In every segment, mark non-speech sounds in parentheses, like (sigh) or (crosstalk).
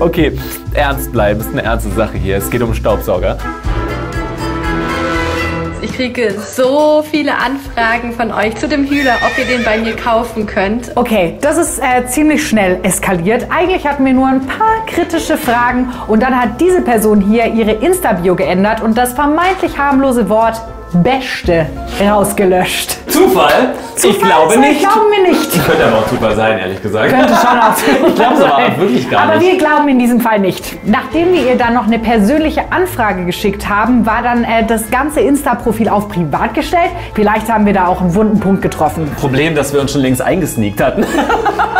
Okay, ernst bleiben, ist eine ernste Sache hier. Es geht um Staubsauger. Ich kriege so viele Anfragen von euch zu dem Hühler, ob ihr den bei mir kaufen könnt. Okay, das ist äh, ziemlich schnell eskaliert. Eigentlich hatten wir nur ein paar kritische Fragen und dann hat diese Person hier ihre Insta-Bio geändert und das vermeintlich harmlose Wort Beste rausgelöscht. Zufall? Zufall ich glaube nicht. Glauben wir nicht. Könnte aber auch Zufall sein, ehrlich gesagt. Könnte schon auch (laughs) Ich glaube es aber auch wirklich gar Aber nicht. wir glauben in diesem Fall nicht. Nachdem wir ihr dann noch eine persönliche Anfrage geschickt haben, war dann äh, das ganze Insta-Profil auf privat gestellt. Vielleicht haben wir da auch einen wunden Punkt getroffen. Problem, dass wir uns schon längst eingesneakt hatten.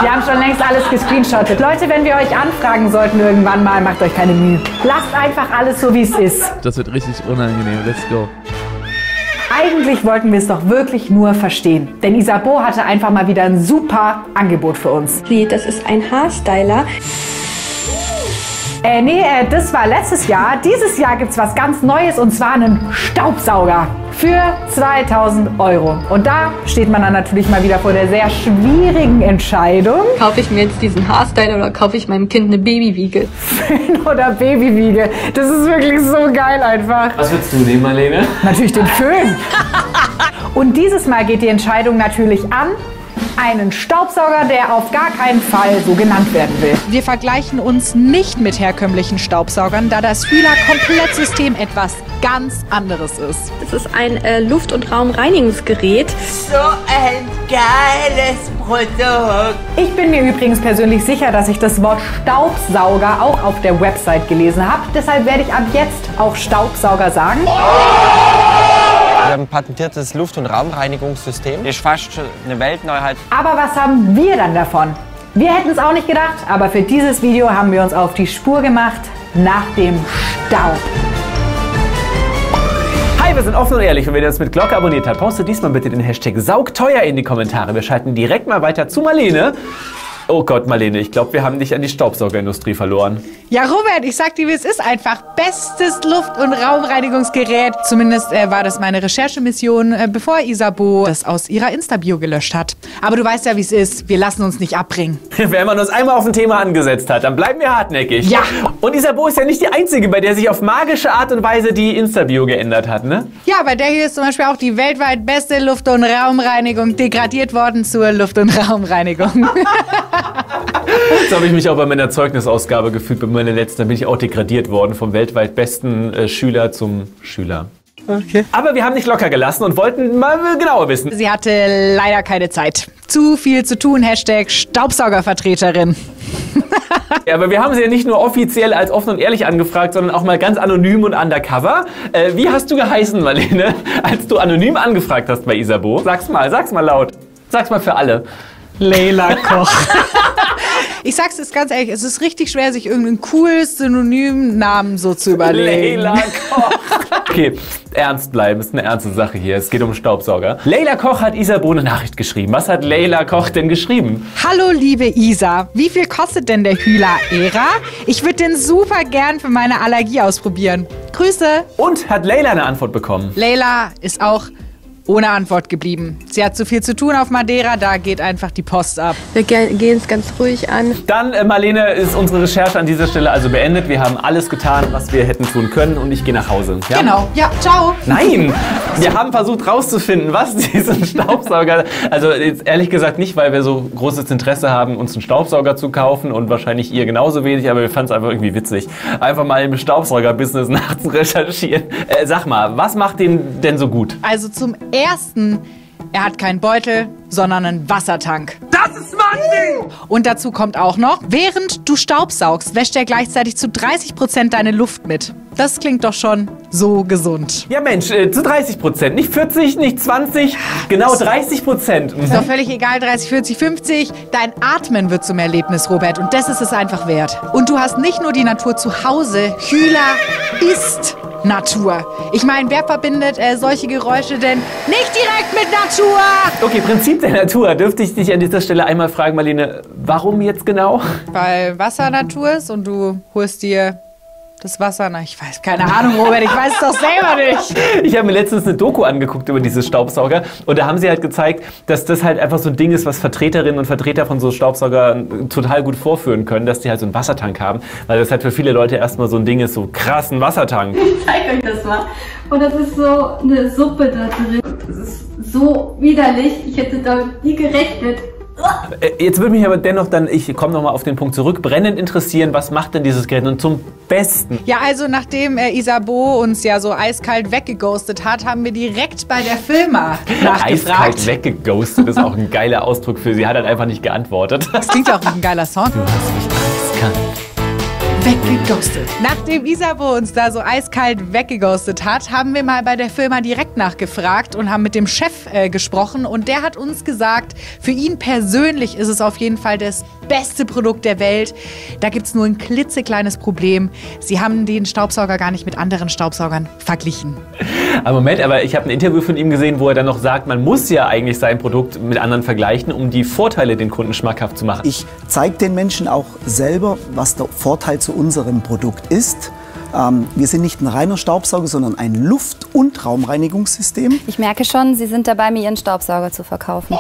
Wir haben schon längst alles gescreenshottet. Leute, wenn wir euch anfragen sollten irgendwann mal, macht euch keine Mühe. Lasst einfach alles so, wie es ist. Das wird richtig unangenehm. Let's go. Eigentlich wollten wir es doch wirklich nur verstehen. Denn Isabeau hatte einfach mal wieder ein super Angebot für uns. Wie, das ist ein Haarstyler. Äh, nee, äh, das war letztes Jahr. Dieses Jahr gibt's was ganz Neues und zwar einen Staubsauger für 2000 Euro. Und da steht man dann natürlich mal wieder vor der sehr schwierigen Entscheidung. Kaufe ich mir jetzt diesen Haarstyler oder kaufe ich meinem Kind eine Babywiege? Föhn (laughs) oder Babywiege. Das ist wirklich so geil einfach. Was würdest du nehmen, Marlene? Natürlich den Föhn. (laughs) Und dieses Mal geht die Entscheidung natürlich an einen Staubsauger, der auf gar keinen Fall so genannt werden will. Wir vergleichen uns nicht mit herkömmlichen Staubsaugern, da das Fühler-Komplettsystem etwas ganz anderes ist. Das ist ein äh, Luft- und Raumreinigungsgerät. So ein geiles Produkt. Ich bin mir übrigens persönlich sicher, dass ich das Wort Staubsauger auch auf der Website gelesen habe. Deshalb werde ich ab jetzt auch Staubsauger sagen. Wir haben ein patentiertes Luft- und Raumreinigungssystem. Ist fast schon eine Weltneuheit. Aber was haben wir dann davon? Wir hätten es auch nicht gedacht, aber für dieses Video haben wir uns auf die Spur gemacht nach dem Staub. Hi, wir sind offen und ehrlich und wenn ihr das mit Glocke abonniert habt, postet diesmal bitte den Hashtag Saugteuer in die Kommentare. Wir schalten direkt mal weiter zu Marlene. Oh Gott, Marlene, ich glaube, wir haben dich an die Staubsaugerindustrie verloren. Ja, Robert, ich sag dir, wie es ist. Einfach bestes Luft- und Raumreinigungsgerät. Zumindest äh, war das meine Recherchemission, äh, bevor Isabeau das aus ihrer Insta-Bio gelöscht hat. Aber du weißt ja, wie es ist. Wir lassen uns nicht abbringen. (laughs) Wenn man uns einmal auf ein Thema angesetzt hat, dann bleiben wir hartnäckig. Ja. Und Isabeau ist ja nicht die Einzige, bei der sich auf magische Art und Weise die Insta-Bio geändert hat, ne? Ja, bei der hier ist zum Beispiel auch die weltweit beste Luft- und Raumreinigung degradiert worden zur Luft- und Raumreinigung. (laughs) So habe ich mich auch bei meiner Zeugnisausgabe gefühlt, bei meiner letzten. Da bin ich auch degradiert worden vom weltweit besten äh, Schüler zum Schüler. Okay. Aber wir haben nicht locker gelassen und wollten mal genauer wissen. Sie hatte leider keine Zeit. Zu viel zu tun. Hashtag Staubsaugervertreterin. (laughs) Ja, aber wir haben sie ja nicht nur offiziell als offen und ehrlich angefragt, sondern auch mal ganz anonym und undercover. Äh, wie hast du geheißen, Marlene, (laughs) als du anonym angefragt hast bei Isabeau? Sag's mal, sag's mal laut. Sag's mal für alle. Leila (laughs) Koch. Ich sag's jetzt ganz ehrlich, es ist richtig schwer, sich irgendeinen coolen Synonym-Namen so zu überlegen. Leila Koch. Okay, ernst bleiben, ist eine ernste Sache hier. Es geht um Staubsauger. Leila Koch hat Isabeau eine Nachricht geschrieben. Was hat Leila Koch denn geschrieben? Hallo liebe Isa, wie viel kostet denn der Hühler Era? Ich würde den super gern für meine Allergie ausprobieren. Grüße. Und hat Leila eine Antwort bekommen? Leila ist auch ohne Antwort geblieben. Sie hat zu viel zu tun auf Madeira, da geht einfach die Post ab. Wir ge- gehen es ganz ruhig an. Dann, äh, Marlene, ist unsere Recherche an dieser Stelle also beendet. Wir haben alles getan, was wir hätten tun können und ich gehe nach Hause. Ja? Genau, ja, ciao. Nein! (laughs) Wir haben versucht rauszufinden, was diesen (laughs) Staubsauger. Also jetzt ehrlich gesagt nicht, weil wir so großes Interesse haben, uns einen Staubsauger zu kaufen und wahrscheinlich ihr genauso wenig, aber wir fanden es einfach irgendwie witzig. Einfach mal im Staubsauger-Business (laughs) nachzurecherchieren. Äh, sag mal, was macht den denn so gut? Also zum ersten, er hat keinen Beutel, sondern einen Wassertank. Das ist mein Ding. Und dazu kommt auch noch, während du Staubsaugst, wäscht er gleichzeitig zu 30% deine Luft mit. Das klingt doch schon so gesund. Ja Mensch, äh, zu 30 Prozent. Nicht 40, nicht 20, genau 30 Prozent. Ist doch völlig egal, 30, 40, 50. Dein Atmen wird zum Erlebnis, Robert. Und das ist es einfach wert. Und du hast nicht nur die Natur zu Hause. Hühler ist Natur. Ich meine, wer verbindet äh, solche Geräusche denn nicht direkt mit Natur? Okay, Prinzip der Natur. Dürfte ich dich an dieser Stelle einmal fragen, Marlene, warum jetzt genau? Weil Wasser Natur ist und du holst dir Das Wasser, na, ich weiß, keine Ahnung, Robert, ich weiß es doch selber nicht. (laughs) Ich habe mir letztens eine Doku angeguckt über diese Staubsauger und da haben sie halt gezeigt, dass das halt einfach so ein Ding ist, was Vertreterinnen und Vertreter von so Staubsaugern total gut vorführen können, dass die halt so einen Wassertank haben, weil das halt für viele Leute erstmal so ein Ding ist, so krass, ein Wassertank. (laughs) Ich zeige euch das mal. Und das ist so eine Suppe da drin. Das ist so widerlich. Ich hätte da nie gerechnet. Äh, Jetzt würde mich aber dennoch dann, ich komme nochmal auf den Punkt zurück, brennend interessieren, was macht denn dieses Gerät nun zum Besten? Ja, also nachdem äh, Isabeau uns ja so eiskalt weggeghostet hat, haben wir direkt bei der Firma nachgefragt. Eiskalt weggeghostet ist auch ein geiler Ausdruck für sie, hat halt einfach nicht geantwortet. Das klingt ja auch wie ein geiler Sound. Eiskalt. Weggeghostet. Nachdem Isabeau uns da so eiskalt weggeghostet hat, haben wir mal bei der Firma direkt nachgefragt und haben mit dem Chef äh, gesprochen. Und der hat uns gesagt, für ihn persönlich ist es auf jeden Fall das beste Produkt der Welt. Da gibt es nur ein klitzekleines Problem. Sie haben den Staubsauger gar nicht mit anderen Staubsaugern verglichen. Aber Moment, aber ich habe ein Interview von ihm gesehen, wo er dann noch sagt, man muss ja eigentlich sein Produkt mit anderen vergleichen, um die Vorteile den Kunden schmackhaft zu machen. Ich zeige den Menschen auch selber, was der Vorteil zu unserem Produkt ist. Ähm, wir sind nicht ein reiner Staubsauger, sondern ein Luft- und Raumreinigungssystem. Ich merke schon, Sie sind dabei, mir Ihren Staubsauger zu verkaufen.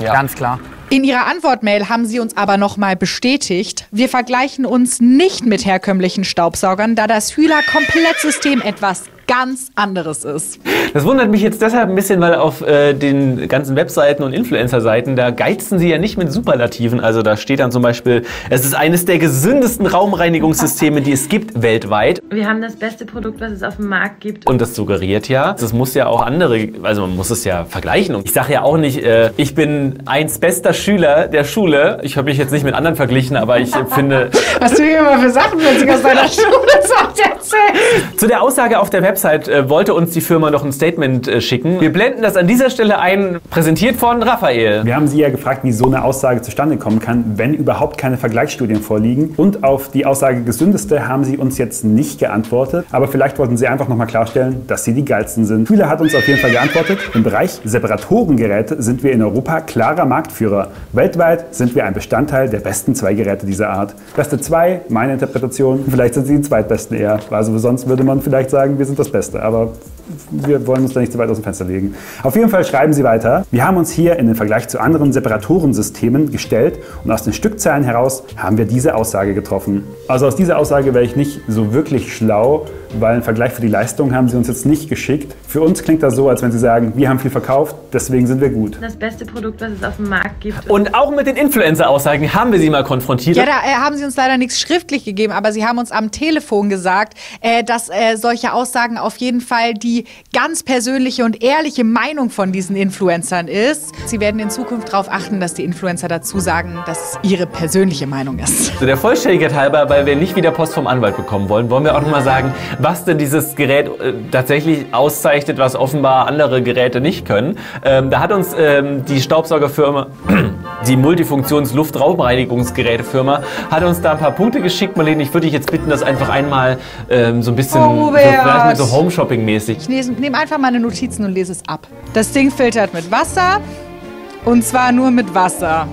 Ganz klar. In ihrer Antwortmail haben sie uns aber nochmal bestätigt, wir vergleichen uns nicht mit herkömmlichen Staubsaugern, da das Hühler-Komplettsystem etwas ganz anderes ist. Das wundert mich jetzt deshalb ein bisschen, weil auf äh, den ganzen Webseiten und Influencer-Seiten, da geizen sie ja nicht mit Superlativen. Also da steht dann zum Beispiel, es ist eines der gesündesten Raumreinigungssysteme, die es gibt weltweit. Wir haben das beste Produkt, was es auf dem Markt gibt. Und das suggeriert ja, das muss ja auch andere, also man muss es ja vergleichen. Und ich sage ja auch nicht, äh, ich bin eins bester Schüler der Schule. Ich habe mich jetzt nicht mit anderen verglichen, aber ich finde... (laughs) Was du hier immer für Sachen plötzlich aus deiner (laughs) Schule sagt, erzählst. Zu der Aussage auf der Website äh, wollte uns die Firma noch ein Statement äh, schicken. Wir blenden das an dieser Stelle ein, präsentiert von Raphael. Wir haben Sie ja gefragt, wie so eine Aussage zustande kommen kann, wenn überhaupt keine Vergleichsstudien vorliegen. Und auf die Aussage gesündeste haben Sie uns jetzt nicht geantwortet. Aber vielleicht wollten Sie einfach nochmal klarstellen, dass Sie die geilsten sind. Fühler hat uns auf jeden Fall geantwortet. Im Bereich Separatorengeräte sind wir in Europa klarer Marktführer. Weltweit sind wir ein Bestandteil der besten zwei Geräte dieser Art. Beste zwei, meine Interpretation. Vielleicht sind Sie die zweitbesten eher. Also sonst würde man vielleicht sagen, wir sind das Beste. Aber wir wollen uns da nicht zu weit aus dem Fenster legen. Auf jeden Fall schreiben Sie weiter. Wir haben uns hier in den Vergleich zu anderen Separatorensystemen gestellt und aus den Stückzahlen heraus haben wir diese Aussage getroffen. Also aus dieser Aussage wäre ich nicht so wirklich schlau, weil ein Vergleich für die Leistung haben Sie uns jetzt nicht geschickt. Für uns klingt das so, als wenn Sie sagen, wir haben viel verkauft, deswegen sind wir gut. Das beste Produkt, was es auf dem Markt gibt. Und auch mit den Influencer-Aussagen haben wir sie mal konfrontiert. Ja, da äh, haben sie uns leider nichts schriftlich gegeben, aber sie haben uns am Telefon gesagt, äh, dass äh, solche Aussagen auf jeden Fall die ganz persönliche und ehrliche Meinung von diesen Influencern ist. Sie werden in Zukunft darauf achten, dass die Influencer dazu sagen, dass es ihre persönliche Meinung ist. So, der Vollständigkeit halber, weil wir nicht wieder Post vom Anwalt bekommen wollen, wollen wir auch nochmal sagen, was denn dieses Gerät äh, tatsächlich auszeichnet, was offenbar andere Geräte nicht können. Ähm, da hat uns ähm, die Staubsaugerfirma, (clears throat) die Multifunktions-Luftraumreinigungsgerätefirma, hat uns da ein paar Punkte geschickt. Marlene, ich würde dich jetzt bitten, das einfach einmal ähm, so ein bisschen, Oh, so, vielleicht mit so Home-Shopping-mäßig. Ich nehme nehm einfach meine Notizen und lese es ab. Das Ding filtert mit Wasser und zwar nur mit Wasser.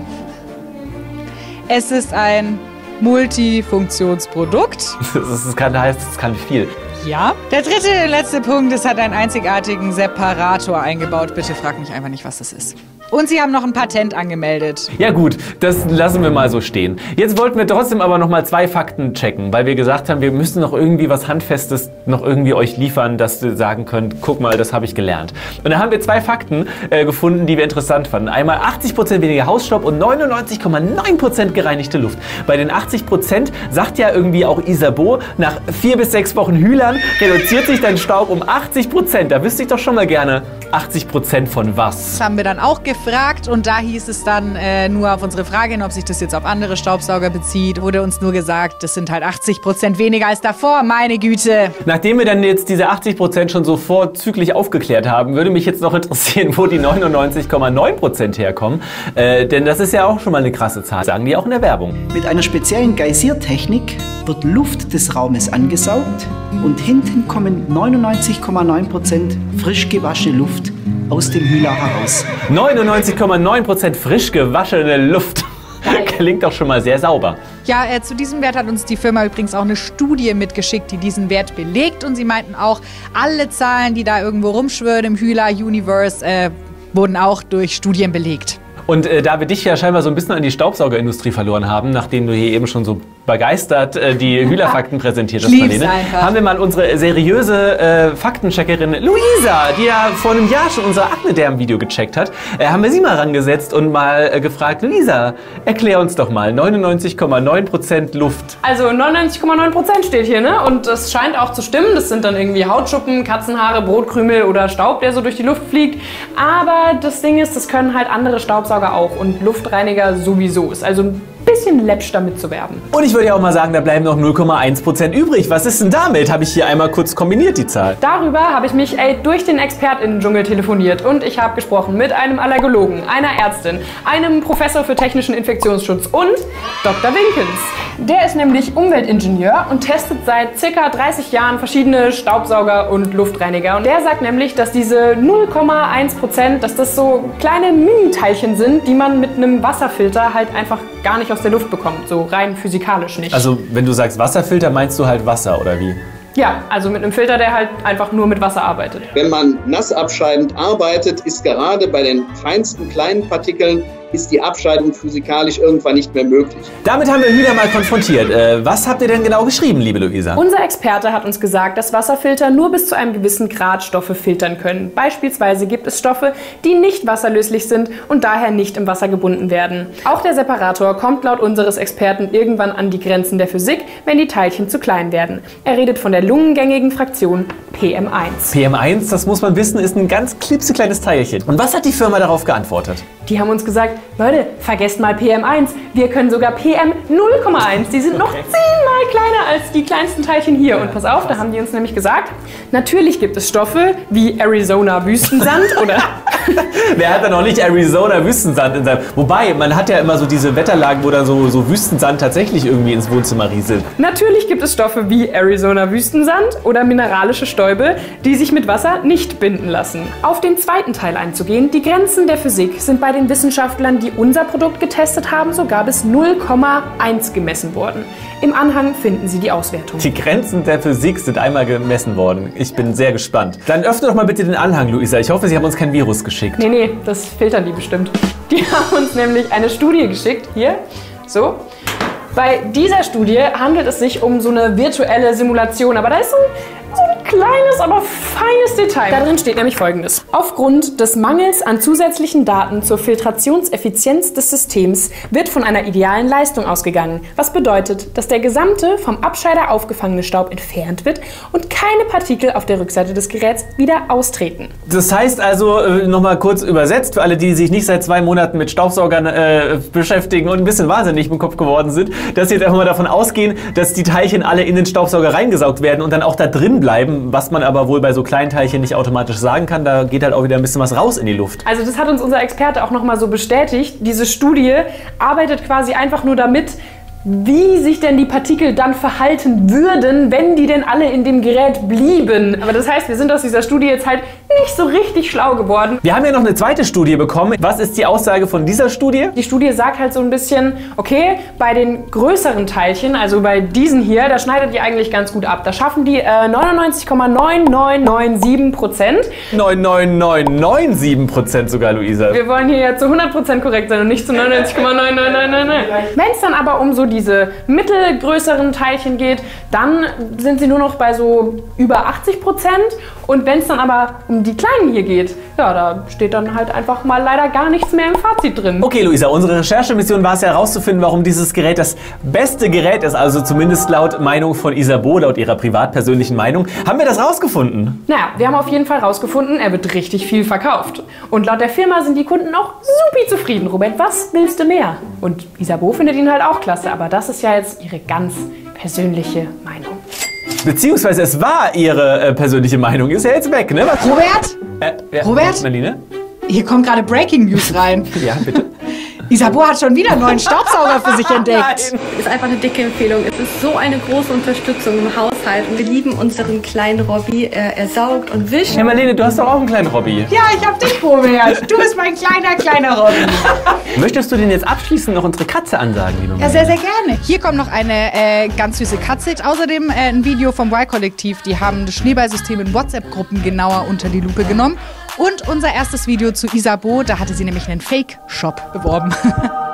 Es ist ein Multifunktionsprodukt. (laughs) Das, ist, kann, heißt, es kann viel. Ja. Der dritte letzte Punkt, es hat einen einzigartigen Separator eingebaut. Bitte frag mich einfach nicht, was das ist. Und sie haben noch ein Patent angemeldet. Ja gut, das lassen wir mal so stehen. Jetzt wollten wir trotzdem aber noch mal zwei Fakten checken, weil wir gesagt haben, wir müssen noch irgendwie was Handfestes noch irgendwie euch liefern, dass ihr sagen könnt, guck mal, das habe ich gelernt. Und da haben wir zwei Fakten äh, gefunden, die wir interessant fanden. Einmal 80% weniger Hausstaub und 99,9% gereinigte Luft. Bei den 80% sagt ja irgendwie auch Isabeau, nach vier bis sechs Wochen Hühlern reduziert sich dein Staub um 80%. Da wüsste ich doch schon mal gerne, 80% von was? Das haben wir dann auch gefragt und da hieß es dann äh, nur auf unsere Frage hin, ob sich das jetzt auf andere Staubsauger bezieht, wurde uns nur gesagt, das sind halt 80 Prozent weniger als davor, meine Güte. Nachdem wir dann jetzt diese 80% schon so vorzüglich aufgeklärt haben, würde mich jetzt noch (laughs) interessieren, wo die 99,9% herkommen. Äh, denn das ist ja auch schon mal eine krasse Zahl, sagen die auch in der Werbung. Mit einer speziellen Geysirtechnik wird Luft des Raumes angesaugt und hinten kommen 99,9% frisch gewaschene Luft aus dem Hühler heraus. 99,9% frisch gewaschene Luft. (laughs) Klingt doch schon mal sehr sauber. Ja, äh, zu diesem Wert hat uns die Firma übrigens auch eine Studie mitgeschickt, die diesen Wert belegt. Und sie meinten auch, alle Zahlen, die da irgendwo rumschwirren im Hühler-Universe, äh, wurden auch durch Studien belegt. Und äh, da wir dich ja scheinbar so ein bisschen an die Staubsaugerindustrie verloren haben, nachdem du hier eben schon so begeistert äh, die (laughs) Hühlerfakten präsentiert hast, Marlene, haben wir mal unsere seriöse äh, Faktencheckerin Luisa, die ja vor einem Jahr schon unser Akne-Derm-Video gecheckt hat, äh, haben wir sie mal rangesetzt und mal äh, gefragt, Luisa, erklär uns doch mal, 99,9% Luft. Also 99,9% steht hier, ne? Und das scheint auch zu stimmen. Das sind dann irgendwie Hautschuppen, Katzenhaare, Brotkrümel oder Staub, der so durch die Luft fliegt. Aber das Ding ist, das können halt andere Staubsauger auch und Luftreiniger sowieso. Ist also bisschen läppsch damit zu werben. Und ich würde ja auch mal sagen, da bleiben noch 0,1% übrig. Was ist denn damit? Habe ich hier einmal kurz kombiniert, die Zahl. Darüber habe ich mich ey, durch den ExpertInnen-Dschungel telefoniert und ich habe gesprochen mit einem Allergologen, einer Ärztin, einem Professor für technischen Infektionsschutz und Dr. Winkens. Der ist nämlich Umweltingenieur und testet seit circa 30 Jahren verschiedene Staubsauger und Luftreiniger. Und der sagt nämlich, dass diese 0,1%, dass das so kleine Mini-Teilchen sind, die man mit einem Wasserfilter halt einfach gar nicht aus der Luft bekommt, so rein physikalisch nicht. Also, wenn du sagst Wasserfilter, meinst du halt Wasser oder wie? ja, also mit einem Filter, der halt einfach nur mit Wasser arbeitet. Wenn man nassabscheidend arbeitet, ist gerade bei den feinsten kleinen Partikeln ist die Abscheidung physikalisch irgendwann nicht mehr möglich. Damit haben wir Hühner mal konfrontiert. Äh, was habt ihr denn genau geschrieben, liebe Luisa? Unser Experte hat uns gesagt, dass Wasserfilter nur bis zu einem gewissen Grad Stoffe filtern können. Beispielsweise gibt es Stoffe, die nicht wasserlöslich sind und daher nicht im Wasser gebunden werden. Auch der Separator kommt laut unseres Experten irgendwann an die Grenzen der Physik, wenn die Teilchen zu klein werden. Er redet von der lungengängigen Fraktion PM1. PM1, das muss man wissen, ist ein ganz klitzekleines Teilchen. Und was hat die Firma darauf geantwortet? Die haben uns gesagt, Leute, vergesst mal PM1. Wir können sogar PM 0,1. Die sind noch zehnmal kleiner als die kleinsten Teilchen hier. Und pass auf, da haben die uns nämlich gesagt, natürlich gibt es Stoffe wie Arizona Wüstensand (laughs) oder (laughs) Wer hat da noch nicht Arizona Wüstensand in seinem... Wobei, man hat ja immer so diese Wetterlagen, wo dann so, so Wüstensand tatsächlich irgendwie ins Wohnzimmer rieselt. Natürlich gibt es Stoffe wie Arizona Wüstensand oder mineralische Stäube, die sich mit Wasser nicht binden lassen. Auf den zweiten Teil einzugehen, die Grenzen der Physik sind bei den Wissenschaftlern, die unser Produkt getestet haben, sogar bis 0,1 gemessen worden. Im Anhang finden Sie die Auswertung. Die Grenzen der Physik sind einmal gemessen worden. Ich bin sehr gespannt. Dann öffne doch mal bitte den Anhang, Luisa. Ich hoffe, Sie haben uns kein Virus geschickt. Nee, nee, das filtern die bestimmt. Die (laughs) haben uns nämlich eine Studie geschickt. Hier, so. Bei dieser Studie handelt es sich um so eine virtuelle Simulation, aber da ist so, so ein kleines, aber feines Detail. Da drin steht nämlich folgendes. Aufgrund des Mangels an zusätzlichen Daten zur Filtrationseffizienz des Systems wird von einer idealen Leistung ausgegangen, was bedeutet, dass der gesamte vom Abscheider aufgefangene Staub entfernt wird und keine Partikel auf der Rückseite des Geräts wieder austreten. Das heißt also, äh, nochmal kurz übersetzt, für alle, die sich nicht seit zwei Monaten mit Staubsaugern äh, beschäftigen und ein bisschen wahnsinnig im Kopf geworden sind, dass sie jetzt einfach mal davon ausgehen, dass die Teilchen alle in den Staubsauger reingesaugt werden und dann auch da drin bleiben, was man aber wohl bei so kleinen Teilchen nicht automatisch sagen kann. Da geht halt auch wieder ein bisschen was raus in die Luft. Also das hat uns unser Experte auch nochmal so bestätigt. Diese Studie arbeitet quasi einfach nur damit, wie sich denn die Partikel dann verhalten würden, wenn die denn alle in dem Gerät blieben. Aber das heißt, wir sind aus dieser Studie jetzt halt nicht so richtig schlau geworden. Wir haben ja noch eine zweite Studie bekommen. Was ist die Aussage von dieser Studie? Die Studie sagt halt so ein bisschen, okay, bei den größeren Teilchen, also bei diesen hier, da schneidet die eigentlich ganz gut ab. Da schaffen die äh, 99,9997 Prozent. 99997 Prozent sogar, Luisa. Wir wollen hier ja zu 100% korrekt sein und nicht zu 99,9999. Wenn es dann aber um so diese mittelgrößeren Teilchen geht, dann sind sie nur noch bei so über 80 Prozent. Und wenn es dann aber um die kleinen hier geht, ja, da steht dann halt einfach mal leider gar nichts mehr im Fazit drin. Okay, Luisa, unsere Recherchemission war es ja herauszufinden, warum dieses Gerät das beste Gerät ist, also zumindest laut Meinung von Isabeau, laut ihrer privatpersönlichen Meinung. Haben wir das rausgefunden? Naja, wir haben auf jeden Fall rausgefunden, er wird richtig viel verkauft. Und laut der Firma sind die Kunden auch supi zufrieden. Robert, was willst du mehr? Und Isabeau findet ihn halt auch klasse, aber das ist ja jetzt ihre ganz persönliche Meinung. Beziehungsweise es war ihre äh, persönliche Meinung. Ist ja jetzt weg, ne? Was? Robert? Äh, ja, Robert? Marlene? Hier kommt gerade Breaking News rein. (laughs) Ja, bitte. Isabeau hat schon wieder einen neuen Staubsauger für sich (laughs) entdeckt. Ist einfach eine dicke Empfehlung. Es ist so eine große Unterstützung im Haushalt und wir lieben unseren kleinen Robby. Er, er saugt und wischt. Hey Marlene, du hast doch auch einen kleinen Hobby. Ja, ich hab dich, Robert. Du bist mein kleiner, kleiner Robby. (laughs) Möchtest du denn jetzt abschließend noch unsere Katze ansagen, liebe Ja, sehr, sehr gerne. Hier kommt noch eine äh, ganz süße Katze. Außerdem äh, ein Video vom Y-Kollektiv. Die haben das Schneeballsystem in WhatsApp-Gruppen genauer unter die Lupe genommen. Und unser erstes Video zu Isabeau, da hatte sie nämlich einen Fake-Shop beworben. (laughs)